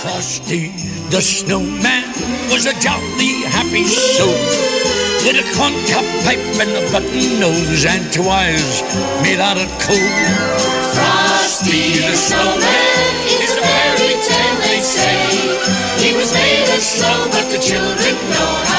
Frosty the snowman was a jolly happy soul with a corncob pipe and a button nose and two eyes made out of coal. Frosty the snowman is a fairy tale, they say. He was made of snow, but the children know how